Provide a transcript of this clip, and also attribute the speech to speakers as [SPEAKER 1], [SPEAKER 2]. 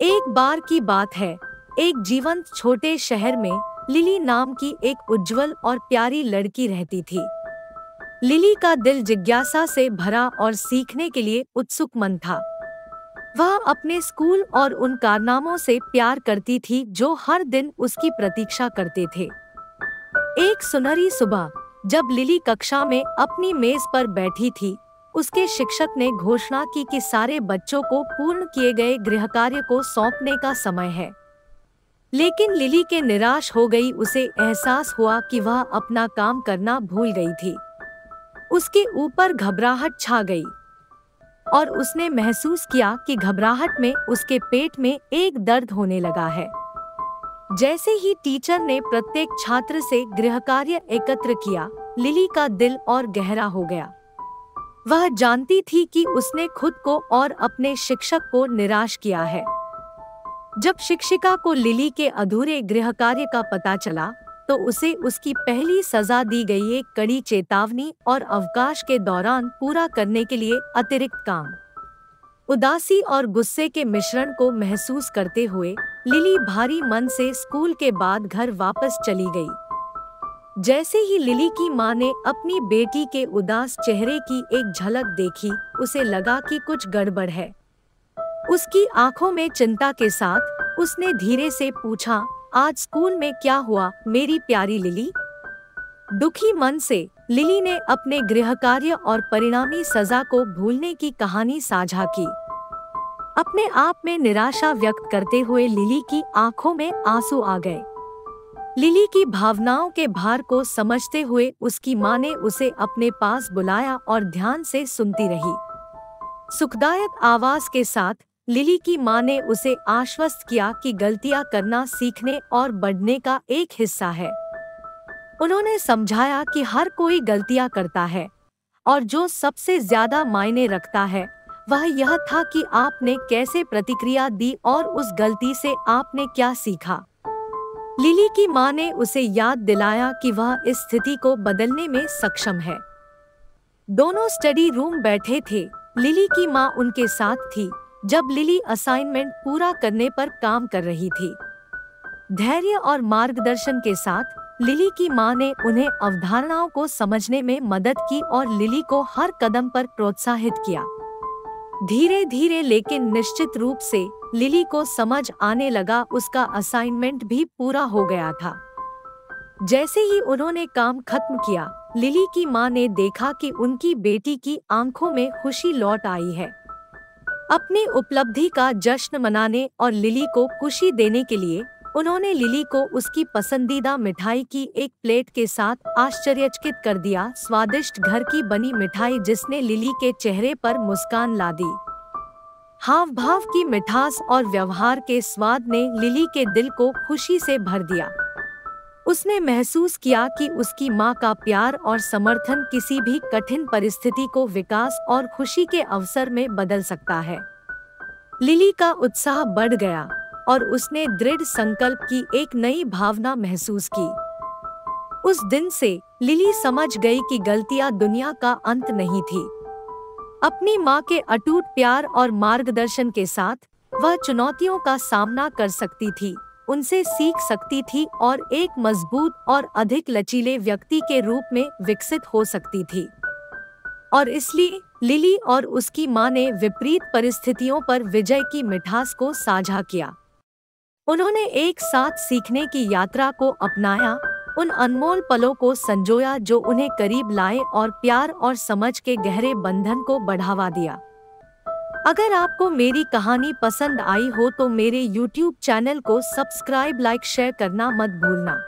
[SPEAKER 1] एक बार की बात है। एक जीवंत छोटे शहर में लिली नाम की एक उज्जवल और प्यारी लड़की रहती थी। लिली का दिल जिज्ञासा से भरा और सीखने के लिए उत्सुक मन था। वह अपने स्कूल और उन कारनामों से प्यार करती थी जो हर दिन उसकी प्रतीक्षा करते थे। एक सुनहरी सुबह, जब लिली कक्षा में अपनी मेज पर बैठी थी उसके शिक्षक ने घोषणा की कि सारे बच्चों को पूर्ण किए गए गृह कार्य को सौंपने का समय है। लेकिन लिली के निराश हो गई, उसे एहसास हुआ कि वह अपना काम करना भूल गई थी। उसके ऊपर घबराहट छा गई और उसने महसूस किया कि घबराहट में उसके पेट में एक दर्द होने लगा है। जैसे ही टीचर ने प्रत्येक छात्र से गृह कार्य एकत्र किया, लिली का दिल और गहरा हो गया। वह जानती थी कि उसने खुद को और अपने शिक्षक को निराश किया है। जब शिक्षिका को लिली के अधूरे गृह कार्य का पता चला तो उसे उसकी पहली सजा दी गई एक कड़ी चेतावनी और अवकाश के दौरान पूरा करने के लिए अतिरिक्त काम। उदासी और गुस्से के मिश्रण को महसूस करते हुए, लिली भारी मन से स्कूल के बाद घर वापस चली गई। जैसे ही लिली की माँ ने अपनी बेटी के उदास चेहरे की एक झलक देखी, उसे लगा कि कुछ गड़बड़ है। उसकी आँखों में चिंता के साथ उसने धीरे से पूछा, आज स्कूल में क्या हुआ, मेरी प्यारी लिली? दुखी मन से लिली ने अपने गृह कार्य और परिणामी सजा को भूलने की कहानी साझा की। अपने आप में निराशा व्यक्त करते हुए लिली की आँखों में आँसू आ गए। लिली की भावनाओं के भार को समझते हुए उसकी माँ ने उसे अपने पास बुलाया और ध्यान से सुनती रही। सुखदायक आवाज़ के साथ लिली की माँ ने उसे आश्वस्त किया कि गलतियाँ करना सीखने और बढ़ने का एक हिस्सा है। उन्होंने समझाया कि हर कोई गलतियाँ करता है और जो सबसे ज़्यादा मायने रखता है, वह यह था कि आपने कैसे प्रतिक्रिया दी और उस गलती से आपने क्या सीखा। लिली की माँ ने उसे याद दिलाया कि वह इस स्थिति को बदलने में सक्षम है। दोनों स्टडी रूम बैठे थे। लिली की माँ उनके साथ थी, जब लिली असाइनमेंट पूरा करने पर काम कर रही थी। धैर्य और मार्गदर्शन के साथ, लिली की माँ ने उन्हें अवधारणाओं को समझने में मदद की और लिली को हर कदम पर प्रोत्साहित किया। धीरे धीरे लेकिन निश्चित रूप से लिली को समझ आने लगा, उसका असाइनमेंट भी पूरा हो गया था। जैसे ही उन्होंने काम खत्म किया, लिली की माँ ने देखा कि उनकी बेटी की आँखों में खुशी लौट आई है। अपनी उपलब्धि का जश्न मनाने और लिली को खुशी देने के लिए उन्होंने लिली को उसकी पसंदीदा मिठाई की एक प्लेट के साथ आश्चर्यचकित कर दिया। स्वादिष्ट घर की बनी मिठाई जिसने लिली के चेहरे पर मुस्कान ला दी। हाव भाव की मिठास और व्यवहार के स्वाद ने लिली के दिल को खुशी से भर दिया। उसने महसूस किया कि उसकी माँ का प्यार और समर्थन किसी भी कठिन परिस्थिति को विकास और खुशी के अवसर में बदल सकता है। लिली का उत्साह बढ़ गया। और उसने दृढ़ संकल्प की एक नई भावना महसूस की। उस दिन से लिली समझ गई कि गलतियाँ दुनिया का अंत नहीं थी। अपनी माँ के अटूट प्यार और मार्गदर्शन के साथ वह चुनौतियों का सामना कर सकती थी, उनसे सीख सकती थी और एक मज़बूत और अधिक लचीले व्यक्ति के रूप में विकसित हो सकती थी। और इसलिए लिली और उसकी माँ ने विपरीत परिस्थितियों पर विजय की मिठास को साझा किया। उन्होंने एक साथ सीखने की यात्रा को अपनाया, उन अनमोल पलों को संजोया जो उन्हें करीब लाए और प्यार और समझ के गहरे बंधन को बढ़ावा दिया। अगर आपको मेरी कहानी पसंद आई हो तो मेरे YouTube चैनल को सब्सक्राइब, लाइक, शेयर करना मत भूलना।